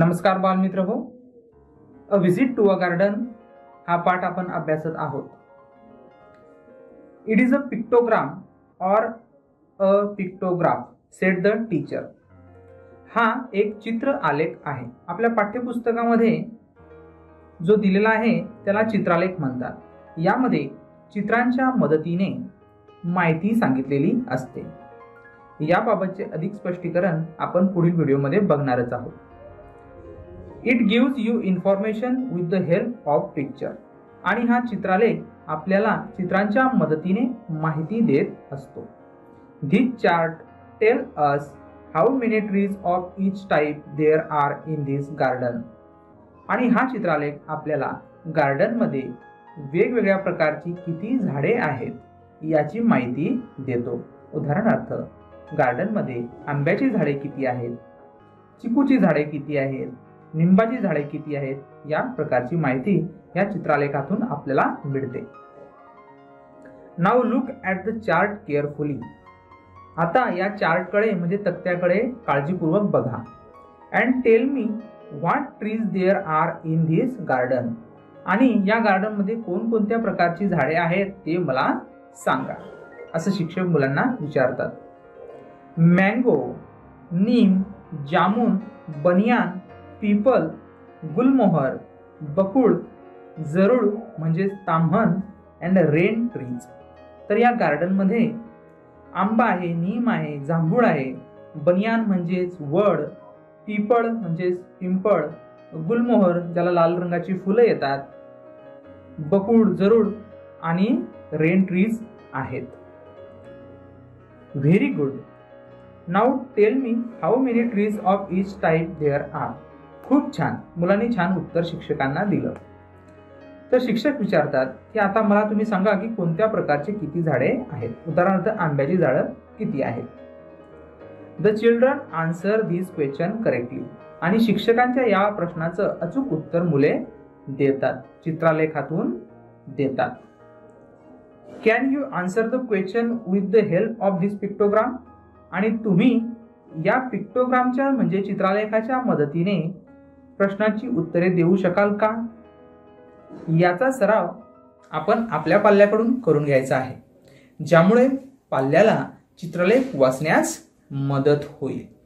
नमस्कार बालमित्र हो. A visit to a garden हा पाठ आपण अभ्यासत आहोत. It is a pictogram or a pictograph said the teacher हा एक चित्र आलेख आहे. आपल्या पाठ्यपुस्तकामध्ये जो दिलेला आहे त्याला चित्रालेख म्हणतात. यामध्ये चित्रांच्या मदतीने माहिती सांगितलेली असते. याबाबतचे अधिक स्पष्टीकरण आपण पुढील व्हिडिओमध्ये बघणारच आहोत. It gives you information with the help of picture आणि हा चित्रालेख आपल्याला चित्रांच्या मदतीने माहिती देत असतो. This chart tell us how many trees of each type there are in this garden आणि हा चित्रालेख आपल्याला गार्डनमध्ये वेगवेगळ्या प्रकारची किती झाडे आहेत याची माहिती देतो. उदाहरणार्थ गार्डनमध्ये आंब्याची झाडे किती आहेत? चिकूची झाडे किती आहेत? निंबाची झाडे किती आहेत या प्रकारची माहिती या चित्रालेखातून आपल्याला मिळते. Now look at the chart carefully आता या चार्टकडे म्हणजे तक्त्याकडे काळजीपूर्वक बघा. And tell me what trees there are in this garden आणि या गार्डनमध्ये कोणकोणत्या प्रकारची झाडे आहेत ते मला सांगा. असं शिक्षक मुलांना विचारतात. मँगो नीम जामून बनियान पीपल गुलमोहर बकुळ जरूळ म्हणजेच ताम्हण अँड रेन ट्रीज तर या गार्डनमध्ये आंबा आहे नीम आहे जांभूळ आहे. बनियान म्हणजेच वड पिपळ म्हणजेच पिंपळ गुलमोहर ज्याला लाल रंगाची फुलं येतात. बकुळ जरूळ आणि रेन ट्रीज आहेत. Very good now tell me how many trees of each type there are खूप छान. मुलांनी छान उत्तर शिक्षकांना दिलं. तर शिक्षक विचारतात की आता मला तुम्ही सांगा की कोणत्या प्रकारचे किती झाडे आहेत? उदाहरणार्थ आंब्याची झाडं किती आहेत? The children answer this question correctly आणि शिक्षकांच्या या प्रश्नाचं अचूक उत्तर मुले देतात. चित्रालेखातून देतात. Can you answer the question with the help of this pictogram आणि तुम्ही या पिक्टोग्रामच्या म्हणजे चित्रालेखाच्या मदतीने प्रश्नाची उत्तरे देऊ शकाल का? याचा सराव आपण आपल्या पाल्याकडून करून घ्यायचा आहे ज्यामुळे पाल्याला चित्रलेख वाचण्यास मदत होईल.